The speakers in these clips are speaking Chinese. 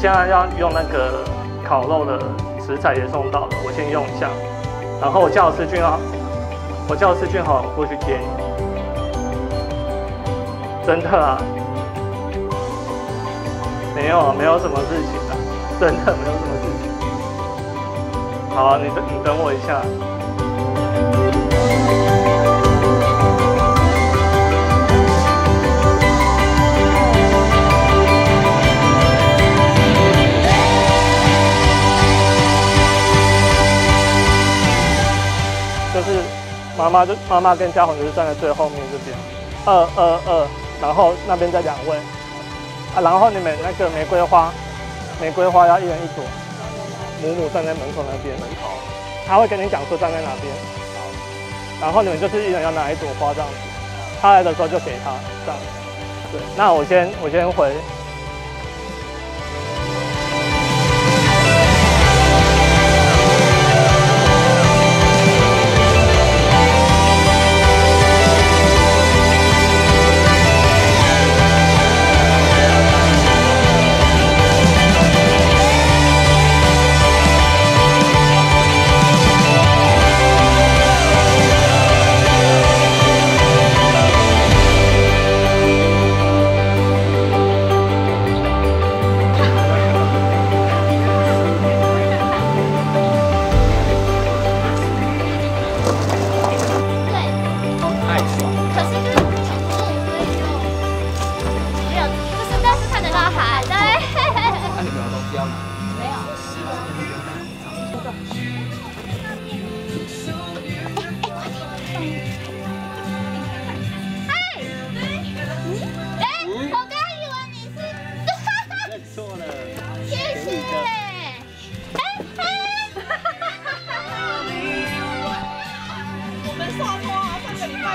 现在要用那个烤肉的食材也送到了，我先用一下。然后我叫师俊啊，我叫师俊好过去接你。真的啊，没有啊没有什么事情的，真的没有什么事情。好，啊你等你等我一下。就是妈妈就妈妈跟嘉宏就是站在最后面这边，二二二，然后那边再两位，啊，然后你们那个玫瑰花，玫瑰花要一人一朵，母母站在门口那边，门口，他会跟你讲说站在哪边，然后你们就是一人要拿一朵花这样子，他来的时候就给他这样，对，那我先我先回。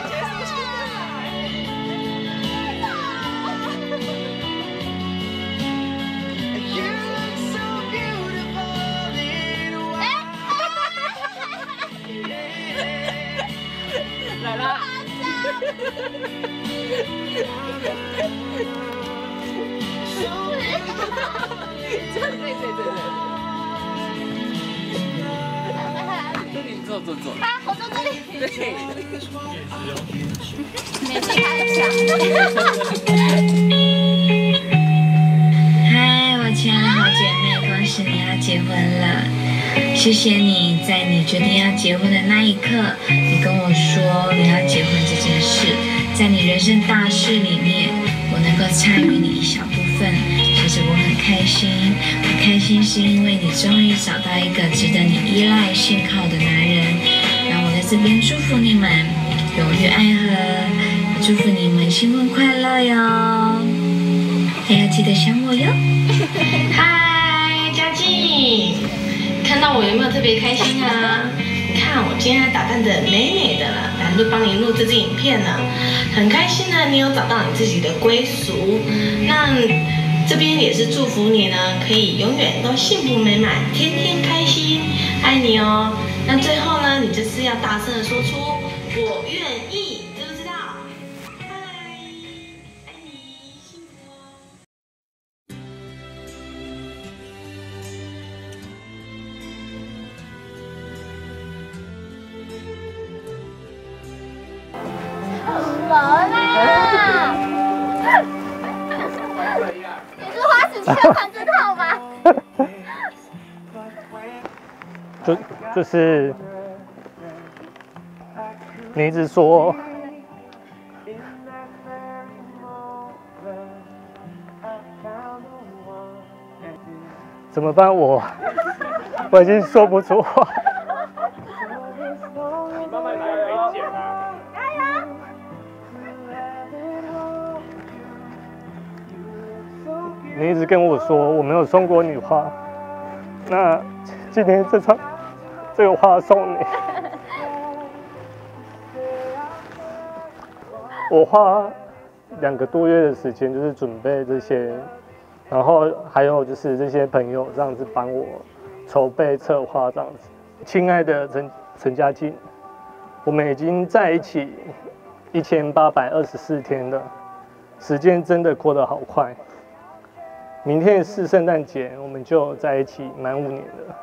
Jesse. 嗨，我亲爱的好姐妹，恭喜你要结婚了！谢谢你在你决定要结婚的那一刻，你跟我说你要结婚这件事，在你人生大事里面，我能够参与你一小部分，其实我很开心。我开心是因为你终于找到一个值得你依赖信靠的男人，这边祝福你们永浴爱河，也祝福你们新婚快乐哟！还要记得想我哟。嗨，佳静，看到我有没有特别开心啊？你看我今天打扮的美美的了，来录帮你录这支影片呢，很开心呢。你有找到你自己的归属，那这边也是祝福你呢，可以永远都幸福美满，天天开心，爱你哦。那最后呢，你就是要大声的说出我愿意，知不知道？嗨，爱你，幸福哦。啦？你是花死缺款这套吗？就就是你一直说怎么办？我我已经说不出话。你一直跟我说我没有送过你花，那今天这场这个花送你。我花两个多月的时间，就是准备这些，然后还有就是这些朋友这样子帮我筹备策划这样子。亲爱的陈陈嘉静，我们已经在一起一千八百二十四天了，时间真的过得好快。明天是圣诞节，我们就在一起满五年了。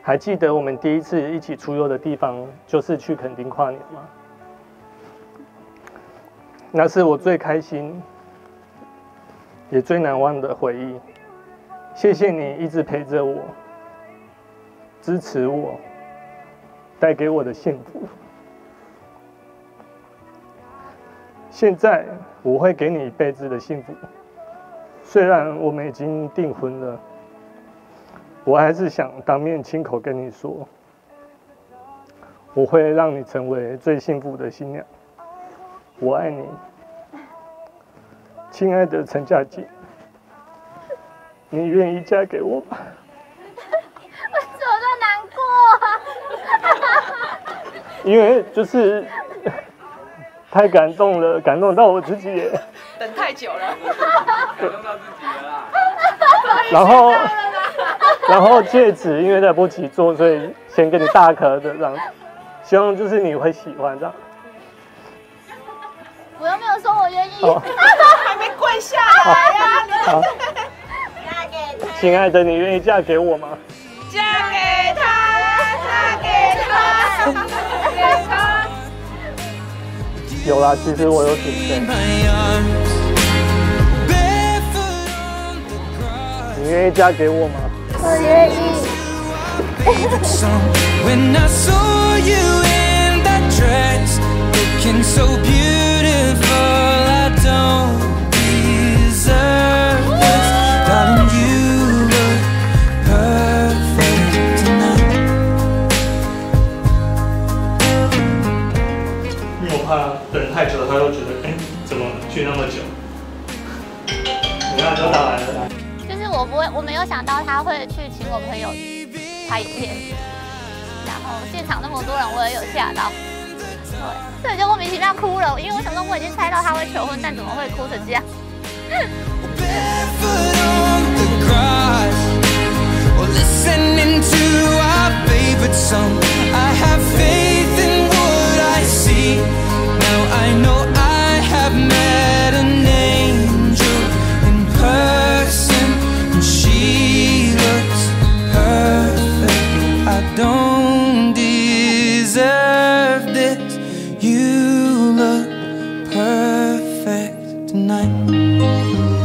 还记得我们第一次一起出游的地方，就是去垦丁跨年吗？那是我最开心，也最难忘的回忆。谢谢你一直陪着我，支持我，带给我的幸福。现在我会给你一辈子的幸福。虽然我们已经订婚了，我还是想当面亲口跟你说，我会让你成为最幸福的新娘。我爱你，亲爱的陈佳琪，你愿意嫁给我吗？我怎么那么难过啊？因为就是太感动了，感动到我自己也。等太久了，然后，然后戒指因为来不及做，所以先给你大颗的这样，希望就是你会喜欢这样。我又没有说我愿意。好，还没跪下来呀、好，嫁给他。亲爱的，你愿意嫁给我吗？嫁给他，嫁给他，嫁给他。有啦，其实我有准备。你愿意嫁给我吗？我愿意。When I saw you in that dress, looking so beautiful, 等太久，他又觉得，哎、怎么去那么久？你看就打来了。就是我不会，我没有想到他会去请我朋友拍影片，然后现场那么多人，我也有吓到。这，所以我就莫名其妙哭了，因为我想说我已经猜到他会求婚，但怎么会哭成这样？Listening to our favorite song, I have faith in what I see. you.